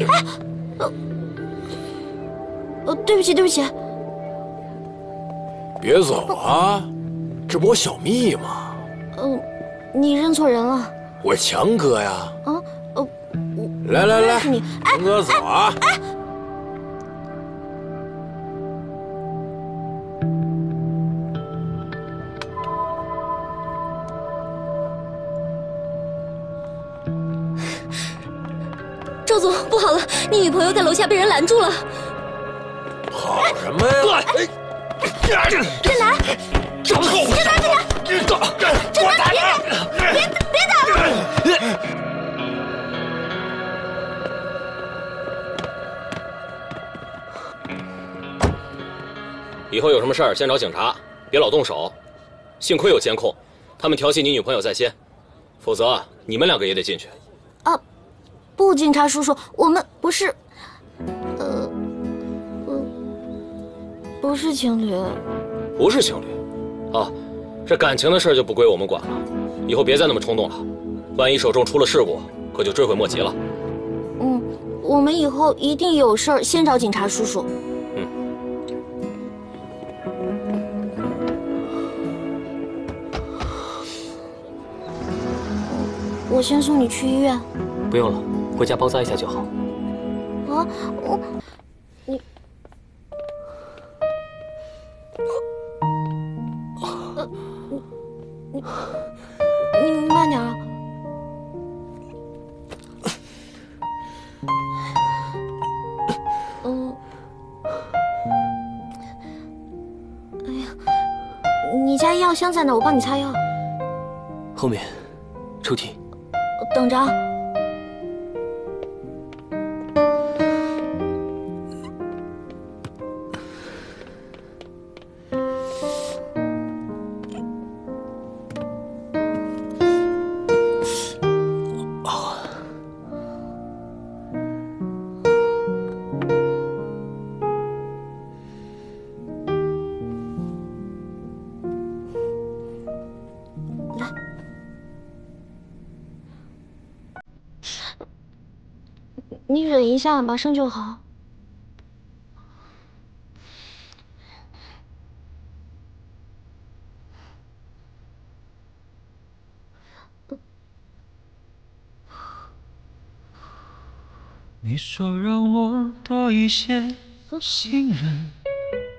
哎，呃，呃，对不起，对不起。别走啊，这不我小蜜吗？嗯，你认错人了。我强哥呀。啊，呃，来来来，你，强哥走啊。赵不好了，你女朋友在楼下被人拦住了。跑什么呀？振南，赵振南，振南，走，振南，别别别打了！以后有什么事儿先找警察，别老动手。幸亏有监控，他们调戏你女朋友在先，否则你们两个也得进去。不，警察叔叔，我们不是，呃，不，不是情侣。不是情侣，啊，这感情的事就不归我们管了。以后别再那么冲动了，万一手中出了事故，可就追悔莫及了。嗯，我们以后一定有事先找警察叔叔。嗯。我先送你去医院。不用了，回家包扎一下就好。啊，我，你，你你慢点啊。嗯，哎呀，你家药箱在哪？我帮你擦药。后面，抽屉。等着。一下，马上就好。你说让我多一些信任，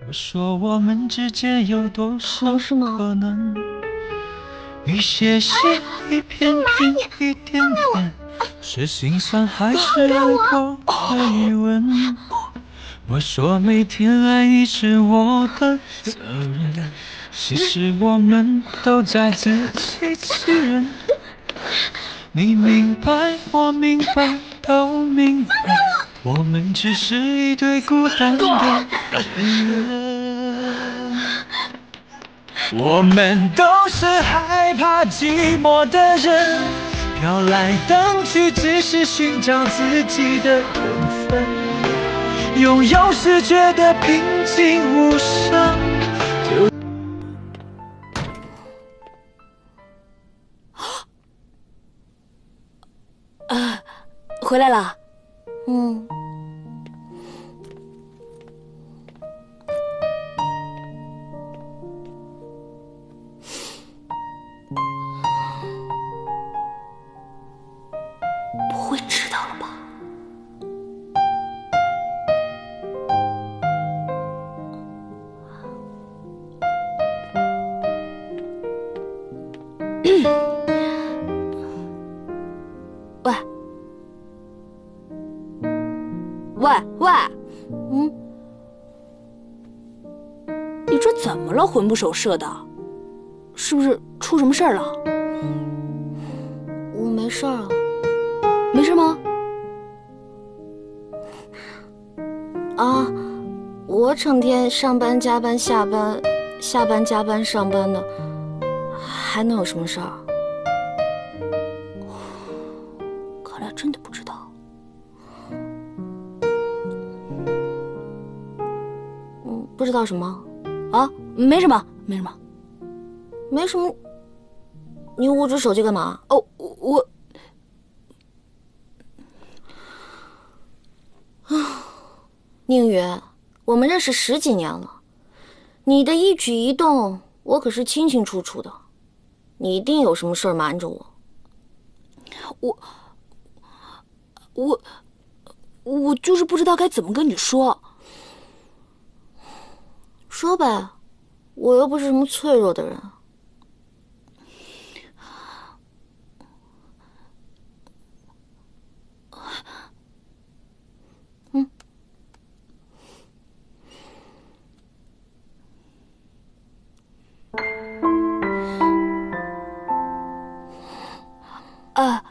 我说我们之间有多少可能？一些些，一片片，一点点。是心酸还是爱过的余温？我说每天爱你是我的责任，其实我们都在自欺欺人。你明白，我明白，都明白，我们只是一对孤单的人。我们都是害怕寂寞的人。飘来荡去，只是寻找自己的缘分。拥有时觉得平静无声。啊，回来了。嗯。不守舍的，是不是出什么事儿了？我没事儿啊。没事吗？啊，我成天上班加班下班，下班加班上班的，还能有什么事儿？看来真的不知道。嗯，不知道什么？啊，没什么，没什么，没什么。你捂着手机干嘛？哦，我啊。宁远，我们认识十几年了，你的一举一动我可是清清楚楚的，你一定有什么事儿瞒着我。我我我就是不知道该怎么跟你说。说呗，我又不是什么脆弱的人。嗯。哎，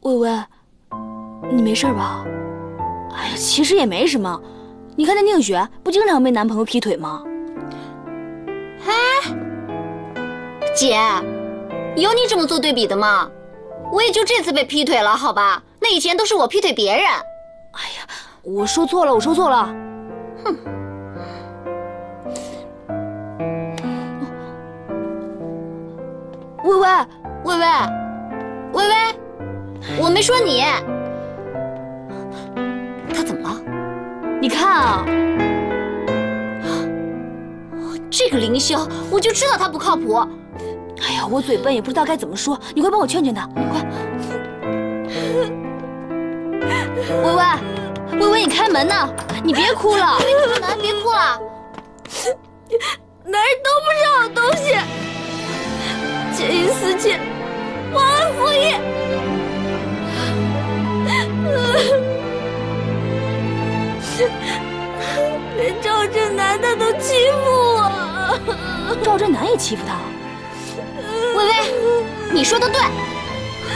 薇薇，你没事吧？哎呀，其实也没什么。你看那宁雪，不经常被男朋友劈腿吗？姐，有你这么做对比的吗？我也就这次被劈腿了，好吧？那以前都是我劈腿别人。哎呀，我说错了，我说错了。哼。薇薇，薇薇，薇薇，我没说你。他怎么了？你看啊，这个凌霄，我就知道他不靠谱。我嘴笨，也不知道该怎么说，你快帮我劝劝他，快！薇薇，薇薇，你开门呐！你别哭了，南，别哭了。男人都不是好东西，见异思迁，忘恩负义。连赵振南他都欺负我，赵振南也欺负他。薇薇，你说的对。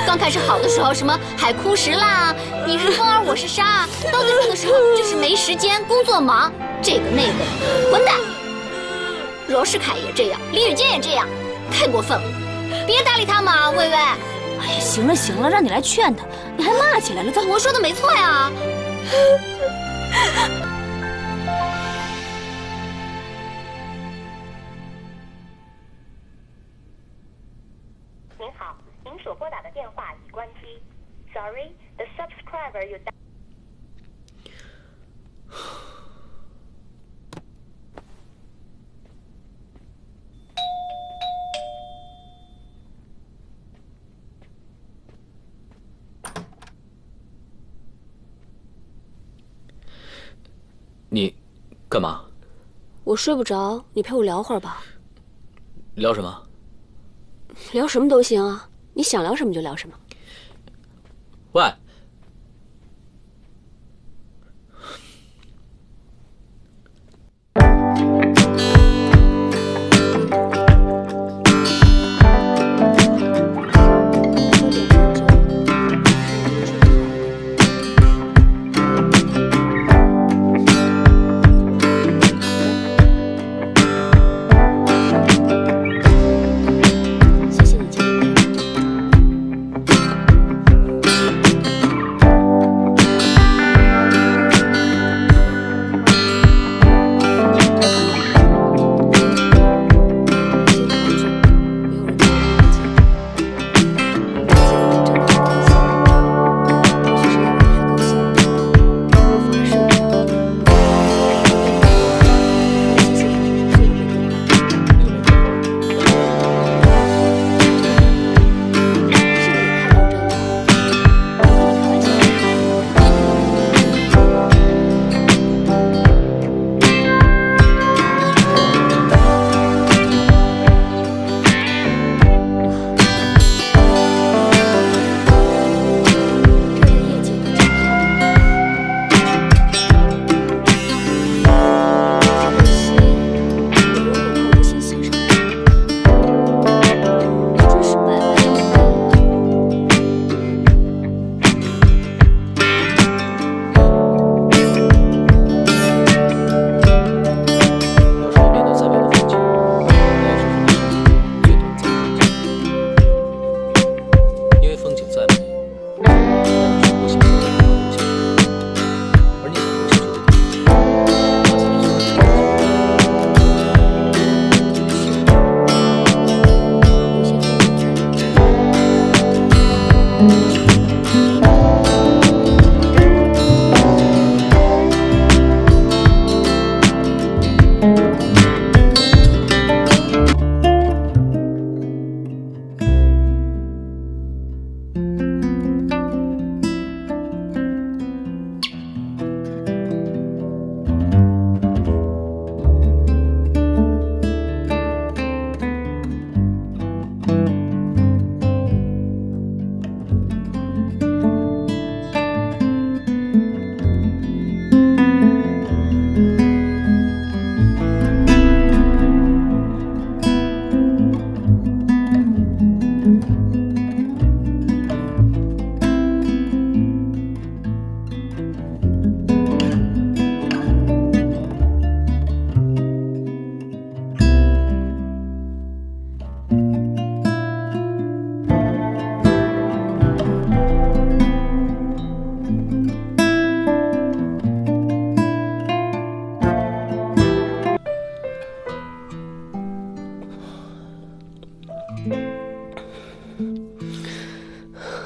刚开始好的时候，什么海枯石烂啊，你是风儿我是沙，到最后的时候就是没时间，工作忙，这个那个，混蛋。罗世凯也这样，李雨坚也这样，太过分了。别搭理他们啊，薇薇。哎呀，行了行了，让你来劝他，你还骂起来了。走，我说的没错呀。您好，您所拨打的电话已关机。Sorry, the subscriber you. 你干嘛？我睡不着，你陪我聊会儿吧。聊什么？聊什么都行啊，你想聊什么就聊什么。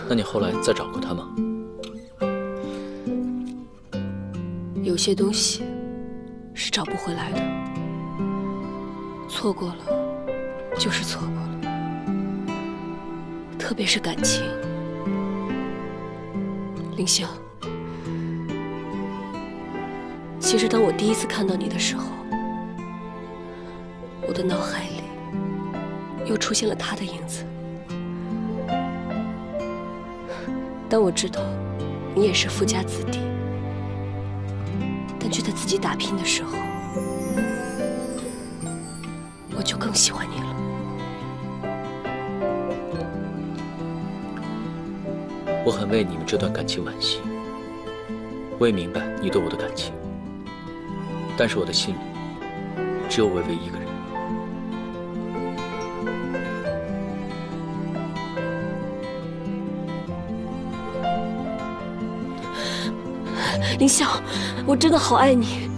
那你后来再找过他吗？有些东西是找不回来的，错过了就是错过了，特别是感情。林香，其实当我第一次看到你的时候，我的脑海里又出现了他的影子。但我知道你也是富家子弟，但却在自己打拼的时候，我就更喜欢你了。我很为你们这段感情惋惜，我也明白你对我的感情，但是我的心里只有微微一个人。林笑，我真的好爱你。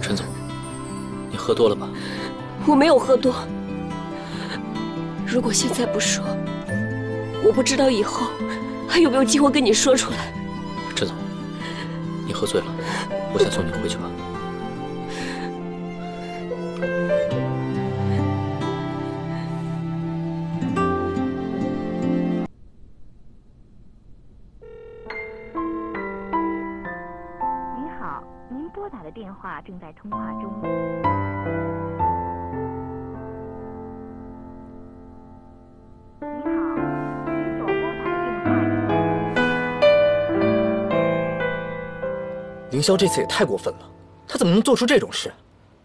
陈总，你喝多了吧？我没有喝多。如果现在不说，我不知道以后还有没有机会跟你说出来。陈总，你喝醉了，我先送你回去吧。凌霄这次也太过分了，他怎么能做出这种事？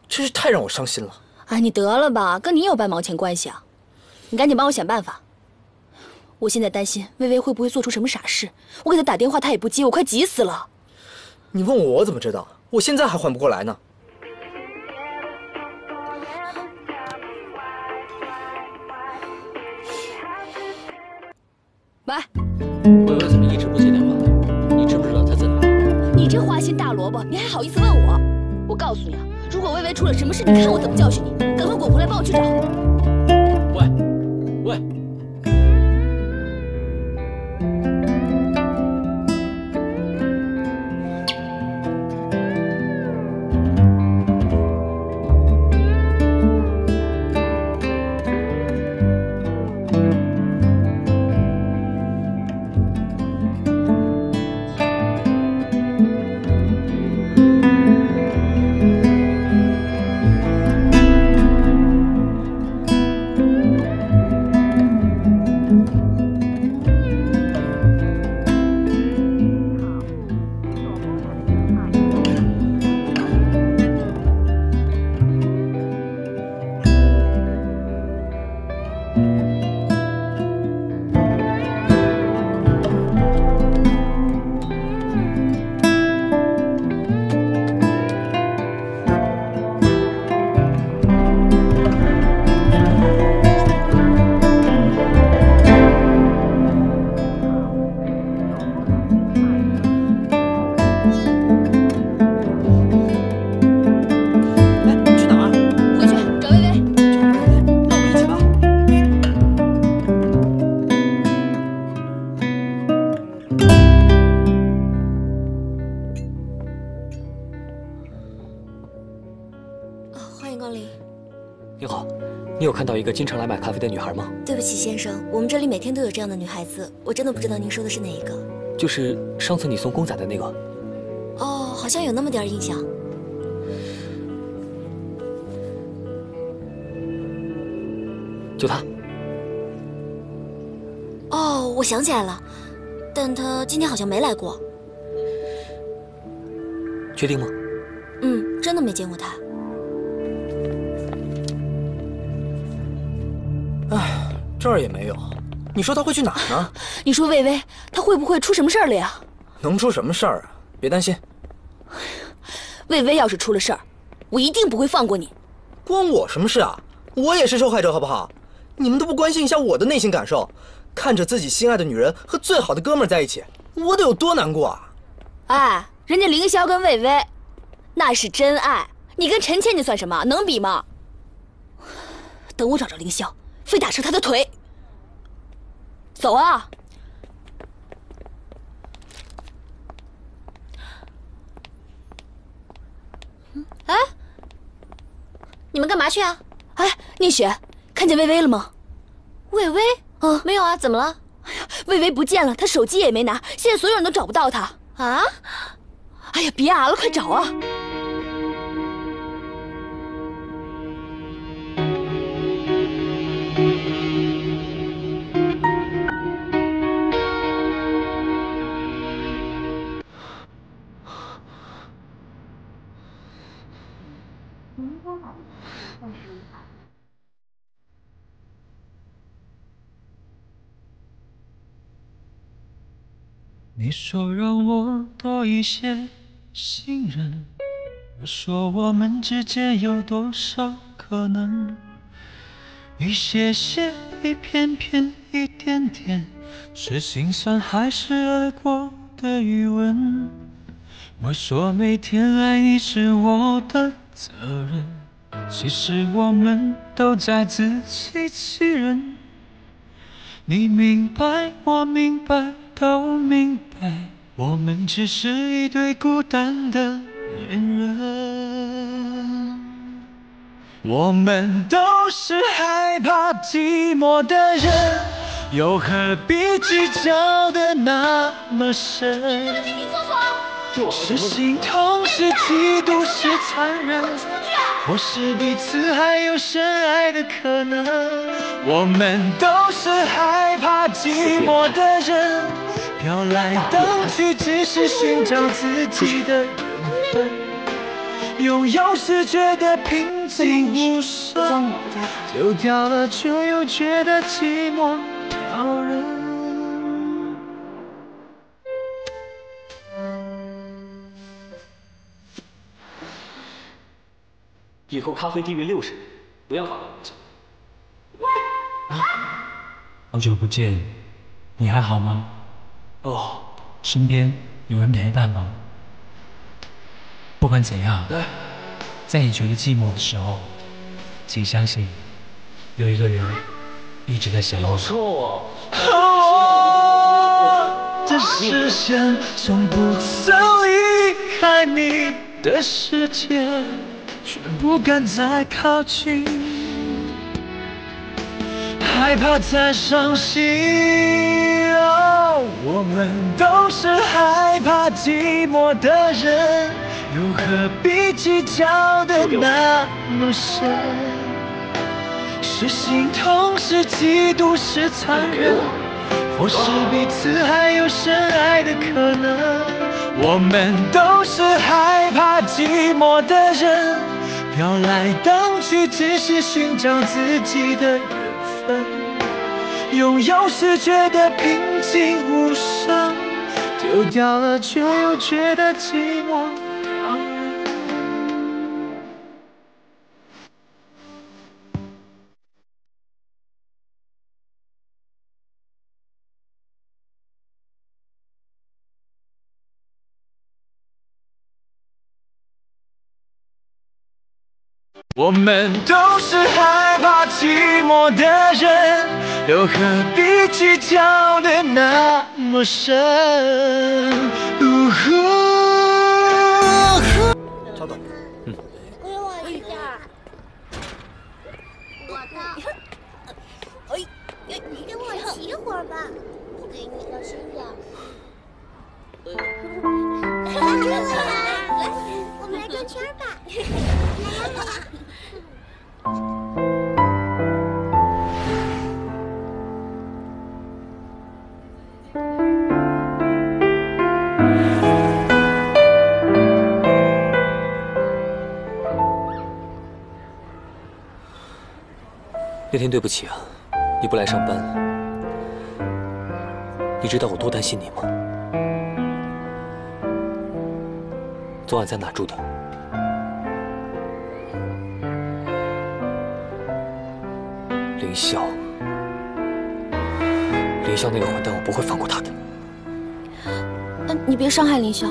真是太让我伤心了。哎，你得了吧，跟你有半毛钱关系啊？你赶紧帮我想办法。我现在担心薇薇会不会做出什么傻事，我给她打电话她也不接，我快急死了。你问我，我怎么知道？我现在还缓不过来呢。喂，薇薇怎么一直花心大萝卜，你还好意思问我？我告诉你啊，如果薇薇出了什么事，你看我怎么教训你！赶快滚回来帮我去找。看到一个经常来买咖啡的女孩吗？对不起，先生，我们这里每天都有这样的女孩子，我真的不知道您说的是哪一个。就是上次你送公仔的那个。哦，好像有那么点印象。就她。哦，我想起来了，但她今天好像没来过。确定吗？嗯，真的没见过她。哎，这儿也没有。你说他会去哪儿呢？你说魏薇，他会不会出什么事儿了呀？能出什么事儿啊？别担心，魏薇要是出了事儿，我一定不会放过你。关我什么事啊？我也是受害者，好不好？你们都不关心一下我的内心感受，看着自己心爱的女人和最好的哥们儿在一起，我得有多难过啊！哎，人家凌霄跟魏薇，那是真爱。你跟陈倩倩算什么？能比吗？等我找着凌霄，非打折他的腿。走啊。哎。你们干嘛去啊？哎，宁雪，看见薇薇了吗？薇薇？哦，没有啊，怎么了？薇薇不见了，她手机也没拿，现在所有人都找不到她。啊？哎呀，别啊了，快找啊。你说让我多一些信任，我说我们之间有多少可能？一些些，一片片，一点点，是心酸还是爱过的余温？我说每天爱你是我的责任，其实我们都在自欺欺人。你明白，我明白，都明白，我们只是一对孤单的恋人。我们都是害怕寂寞的人，又何必计较的那么深？是心痛，是嫉妒，是残忍，或是彼此还有深爱的可能？我们都是害怕寂寞的人，飘来荡去，只是寻找自己的缘分。拥有时觉得平静无声，丢掉了却又觉得寂寞撩人。以后咖啡低于六十，不要放酒。好久不见，你还好吗？哦，身边有人陪伴吗？不管怎样，在你觉得寂寞的时候，请相信，有一个人一直在想你。好臭我的视线从不曾离开你的世界，却不敢再靠近，害怕再伤心。哦我们都是害怕寂寞的人，又何必计较的那么深？是心痛，是嫉妒，是残忍，或是彼此还有深爱的可能？我们都是害怕寂寞的人，飘来荡去，只是寻找自己的缘分。拥有时觉得平静无声，丢掉了却又觉得寂寞我们都是害怕寂寞的人，又何必计较的那么深？呜呼稍等，给我一点。我的。哎，你给我骑一会儿吧，不给你小心点儿。来，来，我们来转圈儿吧。那天对不起啊，你不来上班，你知道我多担心你吗？昨晚在哪住的？凌霄，凌霄那个混蛋，我不会放过他的。嗯，你别伤害凌霄，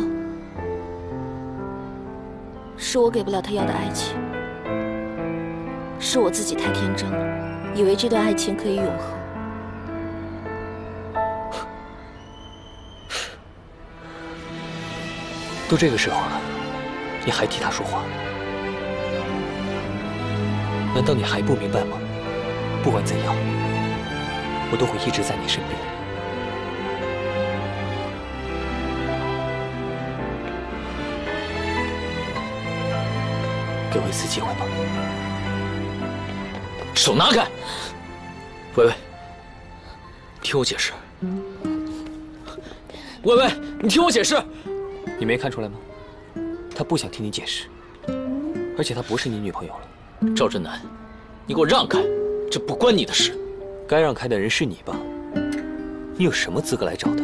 是我给不了他要的爱情，是我自己太天真了，以为这段爱情可以永恒。都这个时候了，你还替他说话？难道你还不明白吗？不管怎样，我都会一直在你身边。给我一次机会吧。手拿开！微微，听我解释。微微，你听我解释。你没看出来吗？他不想听你解释，而且她不是你女朋友了。赵振南，你给我让开，这不关你的事。该让开的人是你吧？你有什么资格来找他？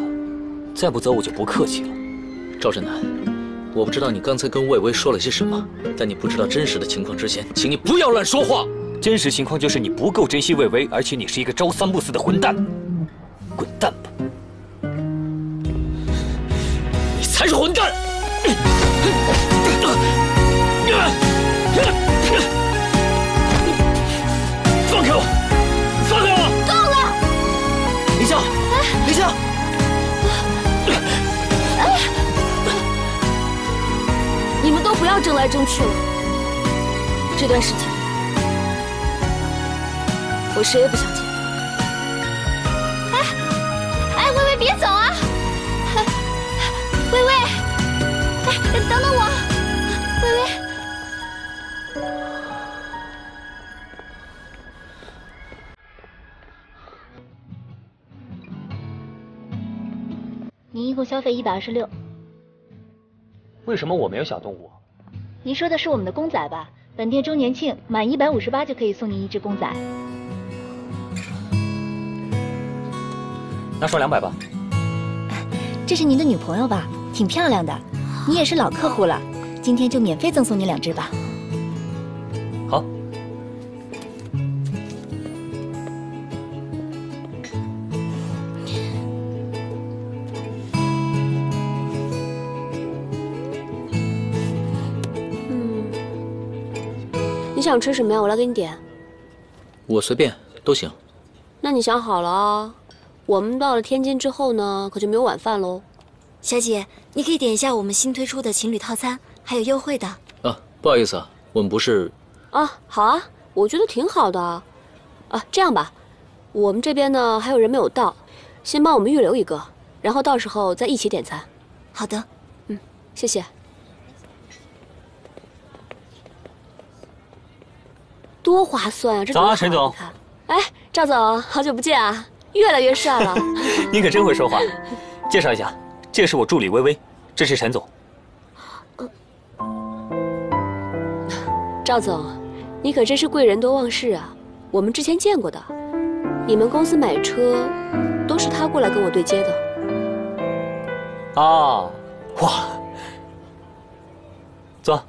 再不走，我就不客气了。赵振南，我不知道你刚才跟魏巍说了些什么，在你不知道真实的情况之前，请你不要乱说话。真实情况就是你不够珍惜魏巍，而且你是一个朝三暮四的混蛋。滚蛋吧！你才是混蛋！放开我！放开我！够了！李笑，李笑，你们都不要争来争去了。这段时间，我谁也不想见。哎，哎，微微别走啊！哎微微，哎，等等我，微微。您一共消费一百二十六。为什么我没有小动物？您说的是我们的公仔吧？本店周年庆满一百五十八就可以送您一只公仔。那说两百吧。这是您的女朋友吧？挺漂亮的，你也是老客户了，今天就免费赠送你两只吧。好。嗯，你想吃什么呀？我来给你点。我随便都行。那你想好了啊？我们到了天津之后呢，可就没有晚饭喽。小姐，你可以点一下我们新推出的情侣套餐，还有优惠的。啊，不好意思啊，我们不是。啊，好啊，我觉得挺好的。啊，这样吧，我们这边呢还有人没有到，先帮我们预留一个，然后到时候再一起点餐。好的，嗯，谢谢。多划算啊！这早啊，陈总。哎，赵总，好久不见啊，越来越帅了。你可真会说话。介绍一下，这是我助理微微，这是陈总。赵总，你可真是贵人多忘事啊！我们之前见过的，你们公司买车都是他过来跟我对接的。哦，哇，坐。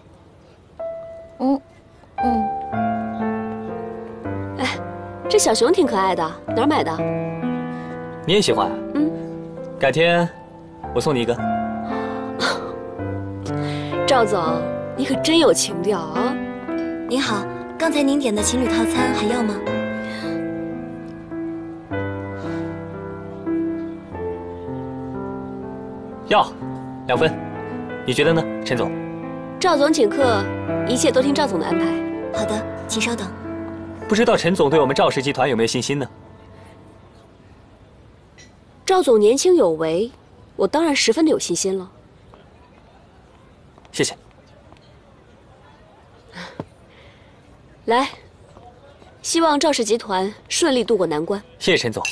嗯嗯。哎，这小熊挺可爱的，哪儿买的？你也喜欢？嗯。改天我送你一个。赵总，你可真有情调啊！您好，刚才您点的情侣套餐还要吗？要，两份。你觉得呢，陈总？赵总请客，一切都听赵总的安排。好的，请稍等。不知道陈总对我们赵氏集团有没有信心呢？赵总年轻有为，我当然十分的有信心了。谢谢。来，希望赵氏集团顺利渡过难关。谢谢陈总。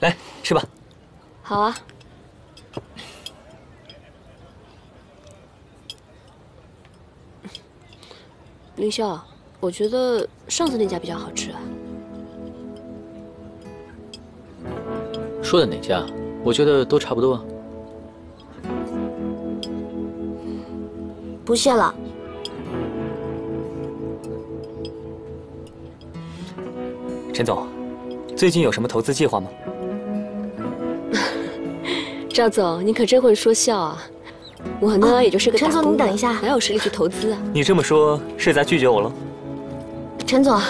来吃吧。好啊。凌霄，我觉得上次那家比较好吃啊。说的哪家？我觉得都差不多。不谢了。陈总，最近有什么投资计划吗？赵总，你可真会说笑啊！我呢，也就是个陈总，你等一下，哪有实力去投资啊？你这么说，是在拒绝我了？陈总。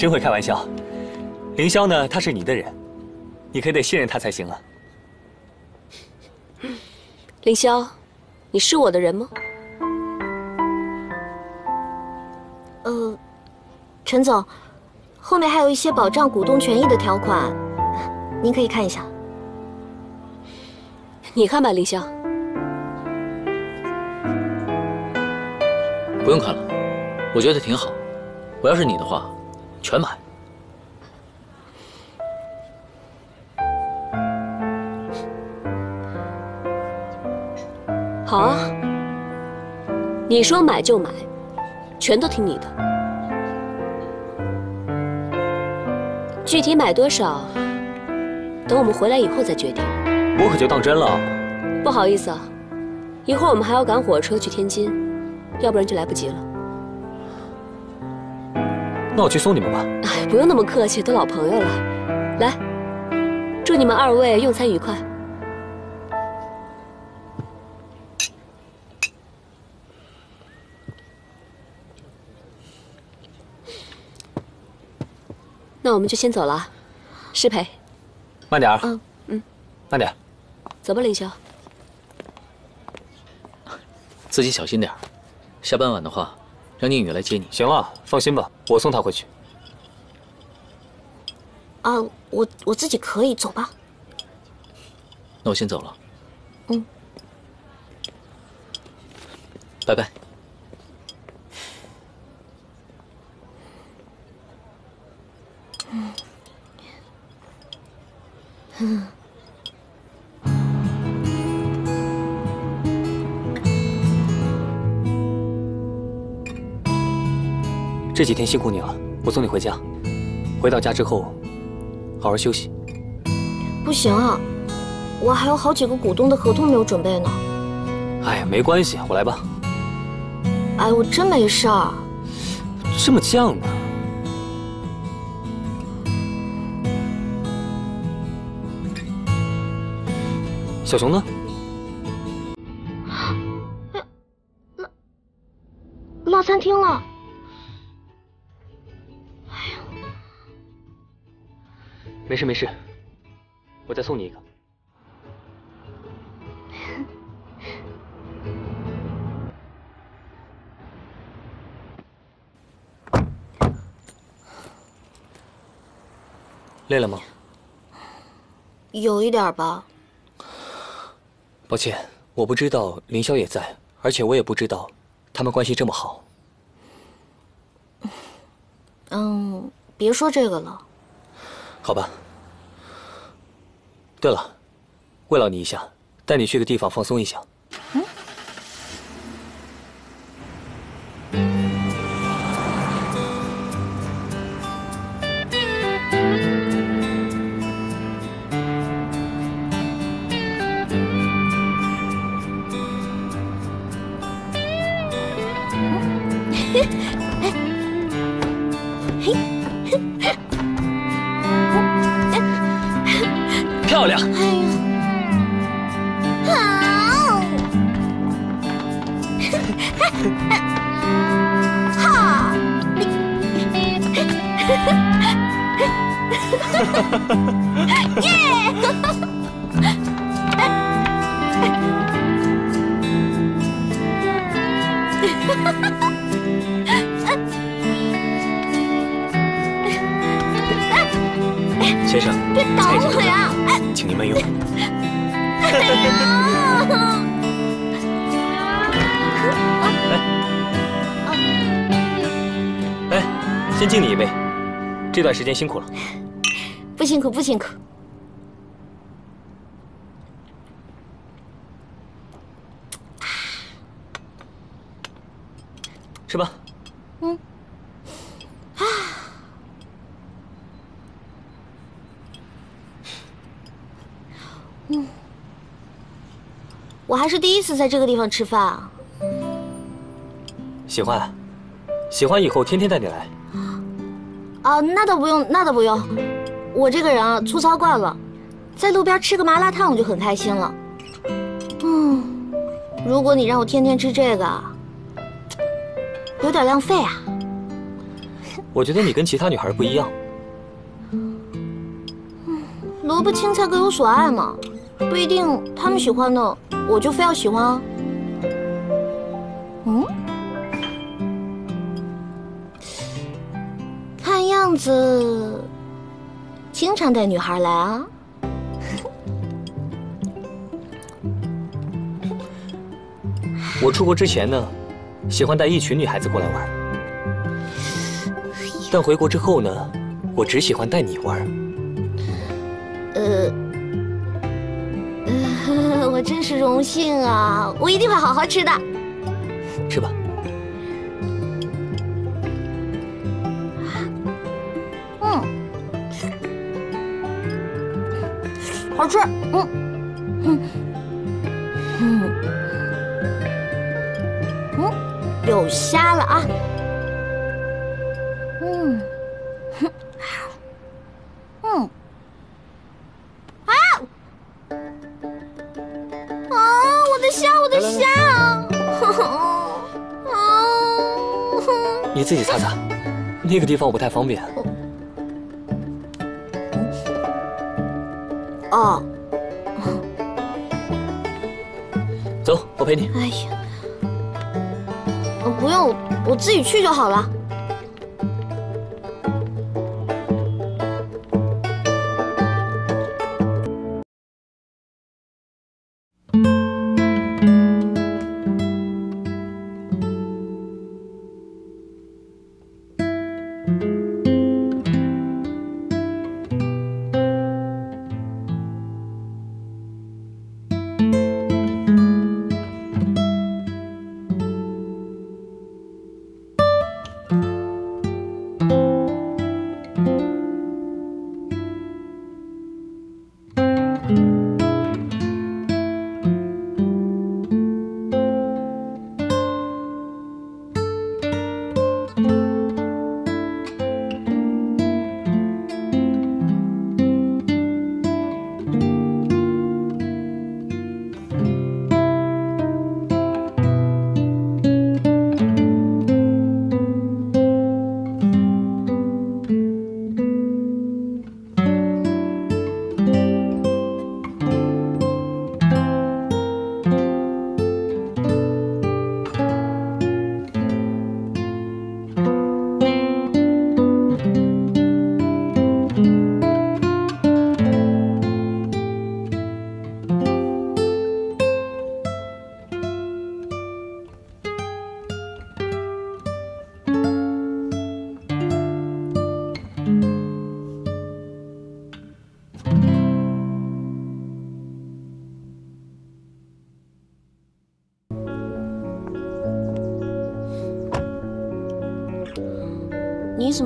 真会开玩笑。凌霄呢，他是你的人，你可得信任他才行啊。凌霄，你是我的人吗？呃，陈总，后面还有一些保障股东权益的条款，您可以看一下。你看吧，凌霄。不用看了，我觉得挺好。我要是你的话，全买。好啊，你说买就买，全都听你的。具体买多少，等我们回来以后再决定。我可就当真了。不好意思啊，一会儿我们还要赶火车去天津，要不然就来不及了。那我去送你们吧。哎，不用那么客气，都老朋友了。来，祝你们二位用餐愉快。那我们就先走了，失陪。慢点儿。嗯嗯，慢点。走吧，凌霄。自己小心点儿，下班晚的话，让宁宇来接你。行了，放心吧，我送他回去。啊，我我自己可以，走吧。那我先走了。嗯。拜拜。嗯。嗯。这几天辛苦你了，我送你回家。回到家之后，好好休息。不行啊，我还有好几个股东的合同没有准备呢。哎呀，没关系，我来吧。哎，我真没事儿。这么犟呢？小熊呢？落落餐厅了。事没事，我再送你一个。累了吗？有一点吧。抱歉，我不知道凌霄也在，而且我也不知道他们关系这么好。嗯，别说这个了。好吧。对了，慰劳你一下，带你去个地方放松一下。是第一次在这个地方吃饭啊。喜欢，喜欢以后天天带你来。啊，那倒不用，那倒不用。我这个人啊，粗糙惯了，在路边吃个麻辣烫我就很开心了。嗯，如果你让我天天吃这个，有点浪费啊。我觉得你跟其他女孩不一样。萝卜青菜各有所爱嘛，不一定他们喜欢的我就非要喜欢啊。嗯，看样子经常带女孩来啊。我出国之前呢，喜欢带一群女孩子过来玩，但回国之后呢，我只喜欢带你玩。荣幸啊！我一定会好好吃的。吃吧。嗯，好吃。嗯，嗯，嗯，嗯，有虾了啊。那个地方我不太方便。哦，走，我陪你。哎呀，呃不用，我自己去就好了。你怎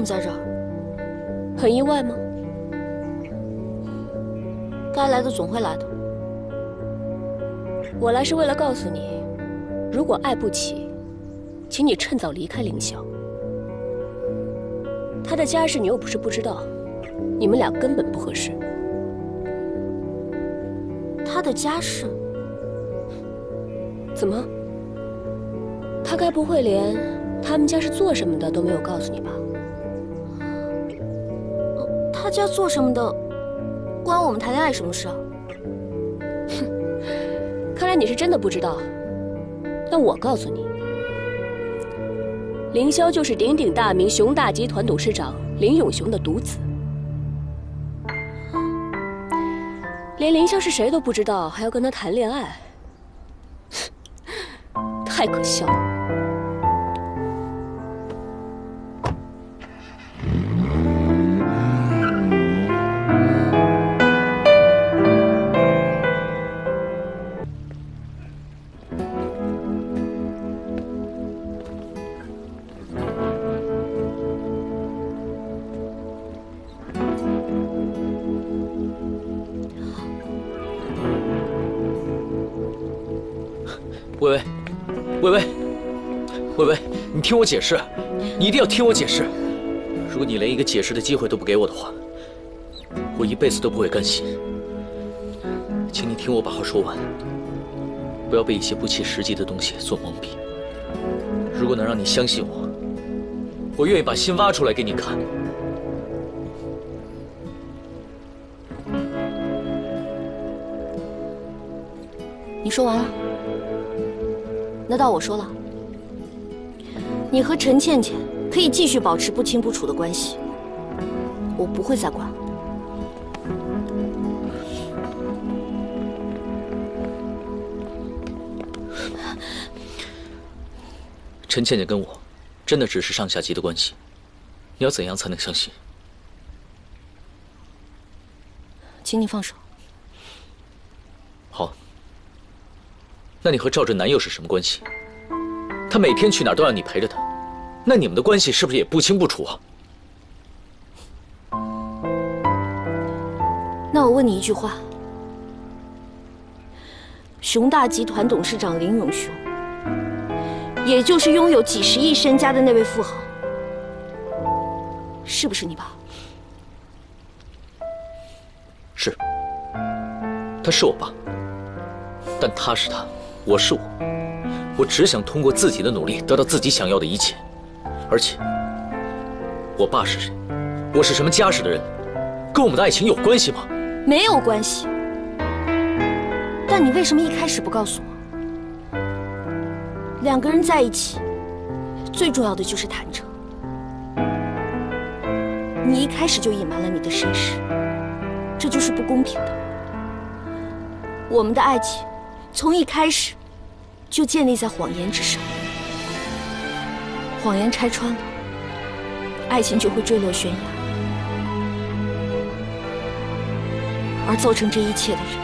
么在这儿？很意外吗？该来的总会来的。我来是为了告诉你，如果爱不起，请你趁早离开凌霄。他的家世你又不是不知道，你们俩根本不合适。他的家世？怎么？他该不会连他们家是做什么的都没有告诉你吧？他家做什么的，关我们谈恋爱什么事啊？哼 看来你是真的不知道。那我告诉你，凌霄就是鼎鼎大名熊大集团董事长林永雄的独子。连凌霄是谁都不知道，还要跟他谈恋爱，太可笑了。听我解释，你一定要听我解释。如果你连一个解释的机会都不给我的话，我一辈子都不会甘心。请你听我把话说完，不要被一些不切实际的东西所蒙蔽。如果能让你相信我，我愿意把心挖出来给你看。你说完了，那到我说了，你和陈倩倩可以继续保持不清不楚的关系，我不会再管。陈倩倩跟我，真的只是上下级的关系，你要怎样才能相信？请你放手。好，那你和赵振南又是什么关系？他每天去哪儿都让你陪着他，那你们的关系是不是也不清不楚啊？那我问你一句话：熊大集团董事长林永雄，也就是拥有几十亿身家的那位富豪，是不是你爸？是，他是我爸，但他是他，我是我，我只想通过自己的努力得到自己想要的一切，而且，我爸是谁，我是什么家世的人，跟我们的爱情有关系吗？没有关系。但你为什么一开始不告诉我？两个人在一起，最重要的就是坦诚。你一开始就隐瞒了你的身世，这就是不公平的。我们的爱情从一开始就建立在谎言之上，谎言拆穿了，爱情就会坠落悬崖。而造成这一切的人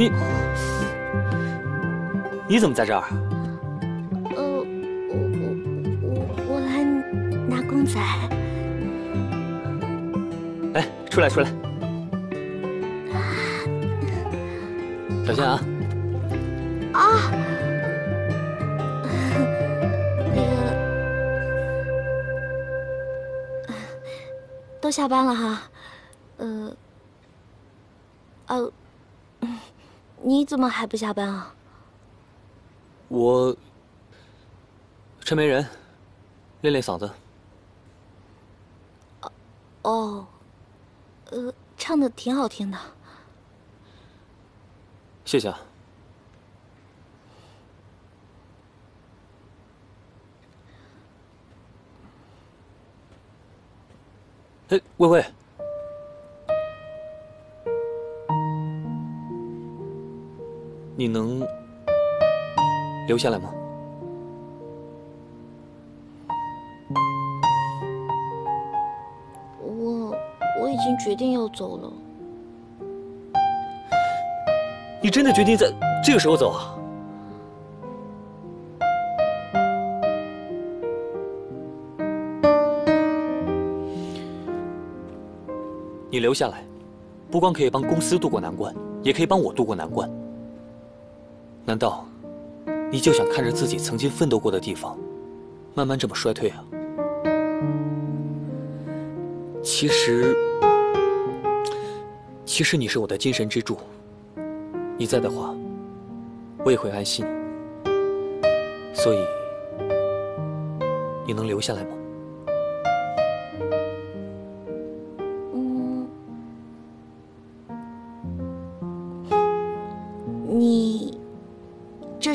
你你怎么在这儿？呃，我我我我来拿公仔。哎，出来出来，小心啊！啊！那个，都下班了哈，呃，呃，你怎么还不下班啊？我趁没人，练练嗓子。哦，呃，唱的挺好听的。谢谢啊。哎，薇薇，你能留下来吗？我我已经决定要走了。你真的决定在这个时候走啊？你留下来，不光可以帮公司渡过难关，也可以帮我渡过难关。难道你就想看着自己曾经奋斗过的地方，慢慢这么衰退啊？其实，其实你是我的精神支柱。你在的话，我也会安心。所以，你能留下来吗？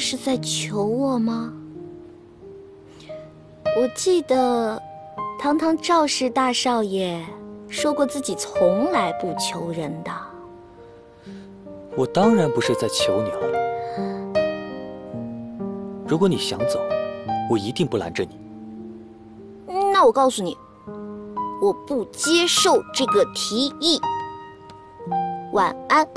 是在求我吗？我记得堂堂赵氏大少爷说过自己从来不求人的。我当然不是在求你了。如果你想走，我一定不拦着你。那我告诉你，我不接受这个提议。晚安。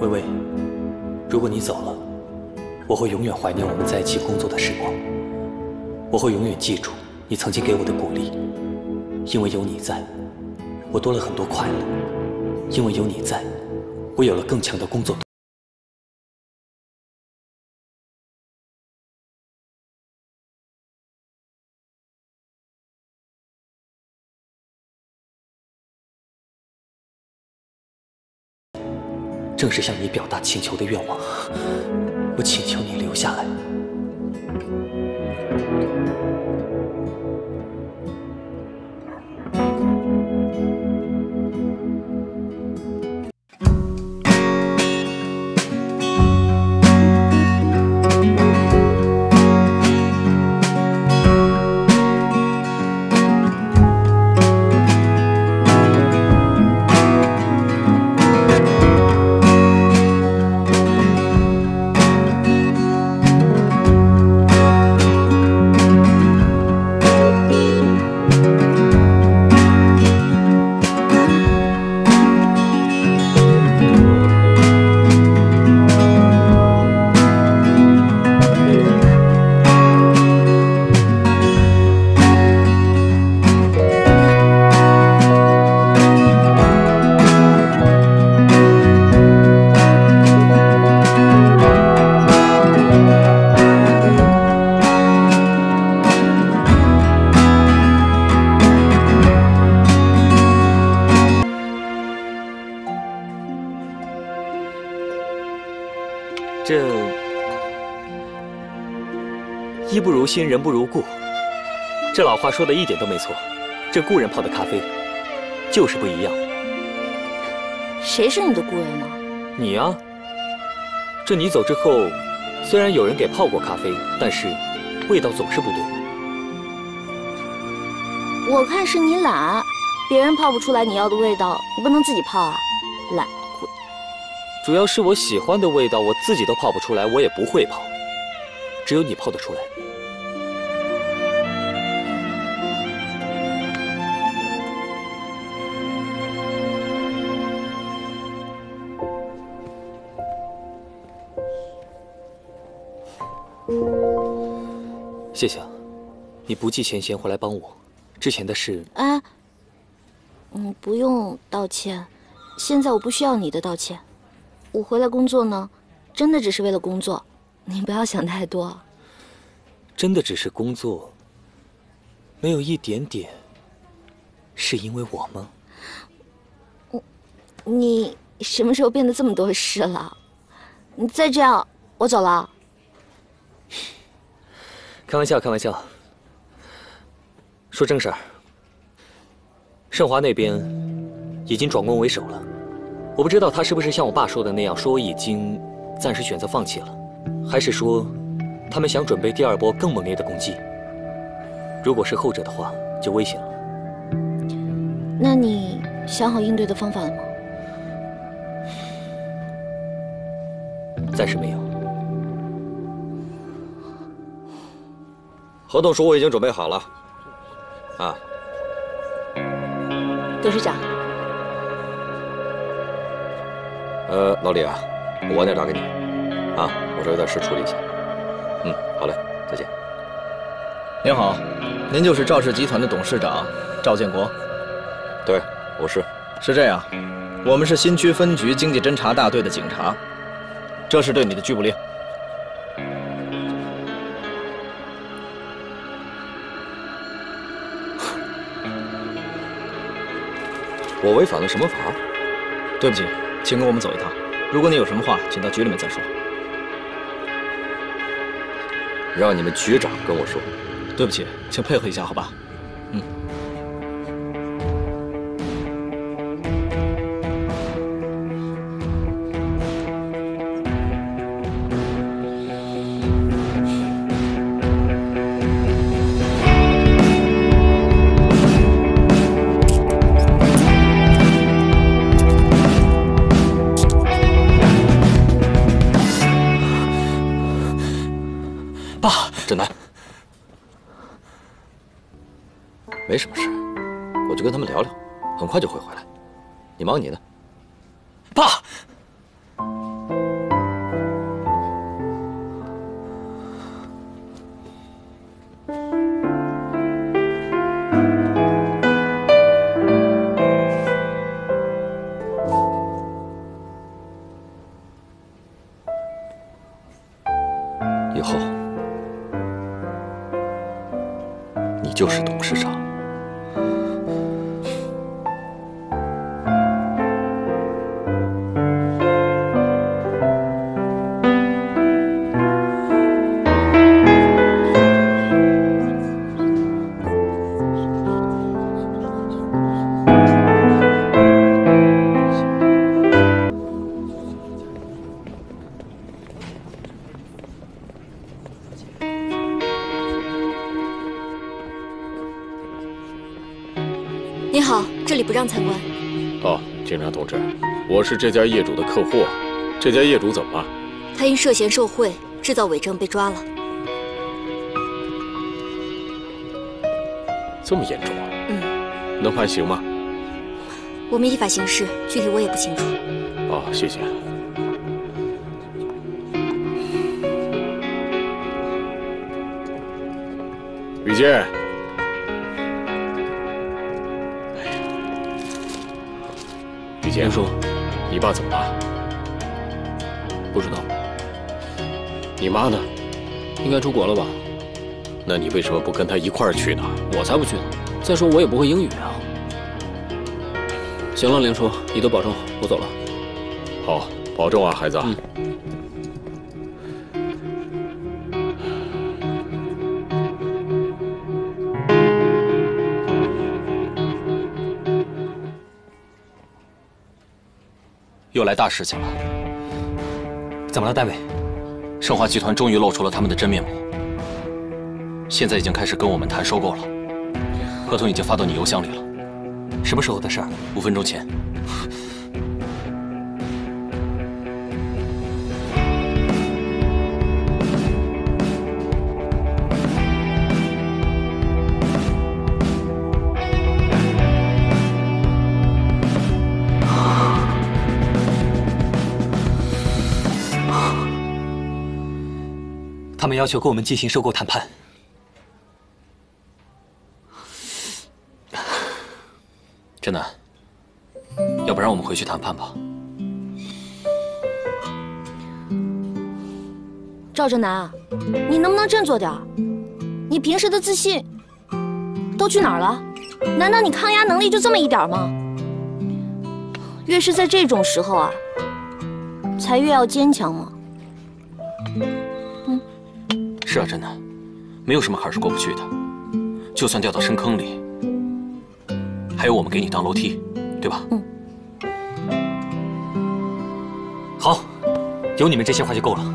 薇薇，如果你走了，我会永远怀念我们在一起工作的时光。我会永远记住你曾经给我的鼓励，因为有你在，我多了很多快乐。因为有你在，我有了更强的工作。正是向你表达请求的愿望，我请求你留下来。衣不如新，人不如故。这老话说的一点都没错。这故人泡的咖啡就是不一样。谁是你的故人呢？你呀、这你走之后，虽然有人给泡过咖啡，但是味道总是不对。我看是你懒，别人泡不出来你要的味道，你不能自己泡啊，懒鬼。主要是我喜欢的味道，我自己都泡不出来，我也不会泡，只有你泡得出来。谢谢啊，你不计前嫌回来帮我，之前的事哎，嗯，不用道歉，现在我不需要你的道歉。我回来工作呢，真的只是为了工作，你不要想太多。真的只是工作，没有一点点是因为我吗？我你什么时候变得这么多事了？你再这样，我走了。开玩笑，开玩笑。说正事儿，盛华那边已经转攻为守了。我不知道他是不是像我爸说的那样，说我已经暂时选择放弃了，还是说他们想准备第二波更猛烈的攻击。如果是后者的话，就危险了。那你想好应对的方法了吗？暂时没有。合同书我已经准备好了，啊，董事长，呃，老李啊，我晚点打给你，啊，我这有点事处理一下。嗯，好嘞，再见。您好，您就是赵氏集团的董事长赵建国。对，我是。是这样，我们是新区分局经济侦查大队的警察，这是对你的拘捕令。我违反了什么法？对不起，请跟我们走一趟。如果你有什么话，请到局里面再说。让你们局长跟我说。对不起，请配合一下，好吧？我是这家业主的客户，这家业主怎么了？他因涉嫌受贿、制造伪证被抓了。这么严重啊？嗯，能判刑吗？我们依法行事，具体我也不清楚。哦，谢谢。雨坚，雨坚，您说，你爸怎么了？不知道，你妈呢？应该出国了吧？那你为什么不跟他一块儿去呢？我才不去呢！再说我也不会英语啊。行了，林叔，你多保重，我走了。好，保重啊，孩子。嗯。来大事情了。怎么了，戴维？盛华集团终于露出了他们的真面目，现在已经开始跟我们谈收购了，合同已经发到你邮箱里了。什么时候的事儿？五分钟前。他们要求跟我们进行收购谈判。真的，要不然我们回去谈判吧。赵正南，你能不能振作点儿？你平时的自信都去哪儿了？难道你抗压能力就这么一点吗？越是在这种时候啊，才越要坚强嘛。是啊，真的，没有什么坎是过不去的，就算掉到深坑里，还有我们给你当楼梯，对吧？嗯。好，有你们这些话就够了。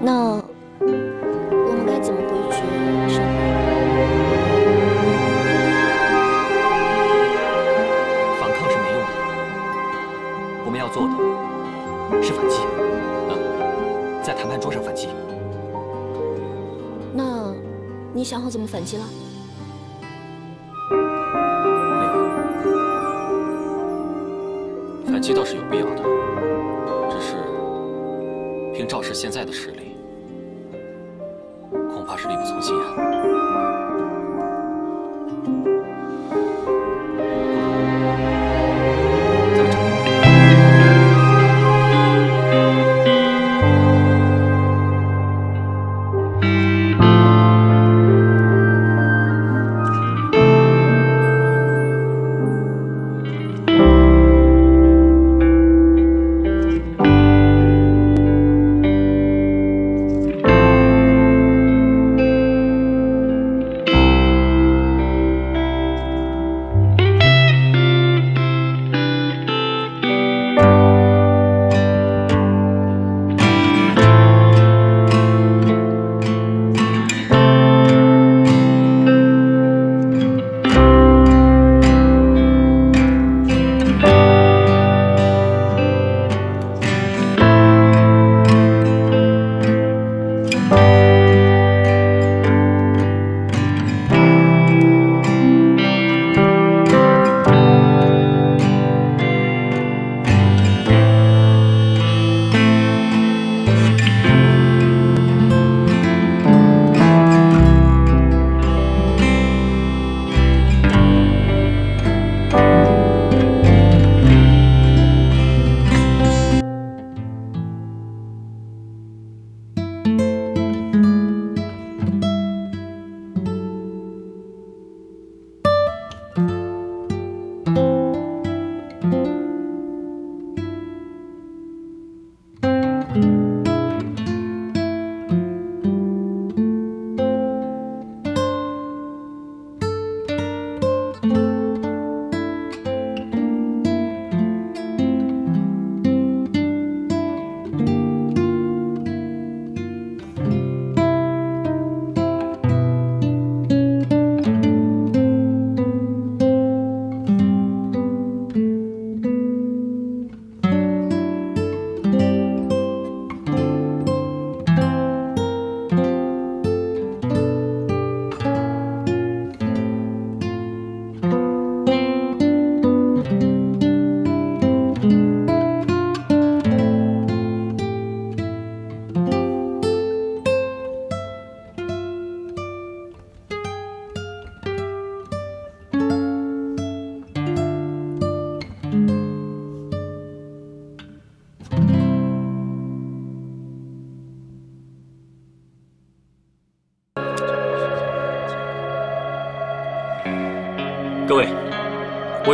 那我们该怎么回去？反抗是没用的，我们要做的是反击。啊，在谈判桌上反击。你想好怎么反击了？反击倒是有必要的，只是凭赵氏现在的实力。恐怕是力不从心啊！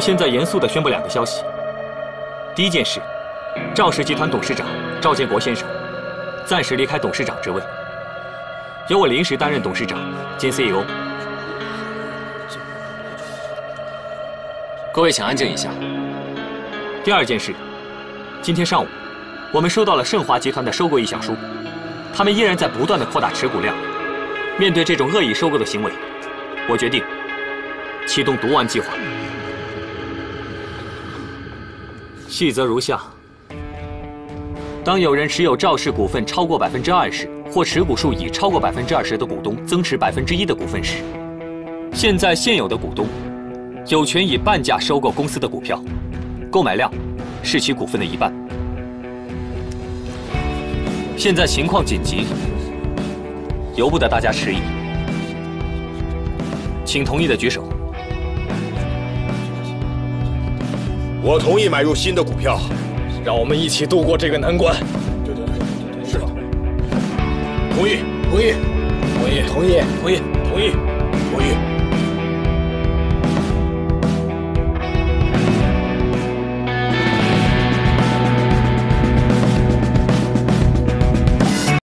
我现在严肃地宣布两个消息。第一件事，赵氏集团董事长赵建国先生暂时离开董事长职位，由我临时担任董事长兼 CEO。各位请安静一下。第二件事，今天上午，我们收到了盛华集团的收购意向书，他们依然在不断的扩大持股量。面对这种恶意收购的行为，我决定启动毒丸计划。细则如下：当有人持有赵氏股份超过百分之二十，或持股数已超过百分之二十的股东增持百分之一的股份时，现在现有的股东有权以半价收购公司的股票，购买量是其股份的一半。现在情况紧急。由不得大家迟疑，请同意的举手。我同意买入新的股票，让我们一起度过这个难关。对对对对对，是的。同意，同意，同意，同意，同意，同意，同意。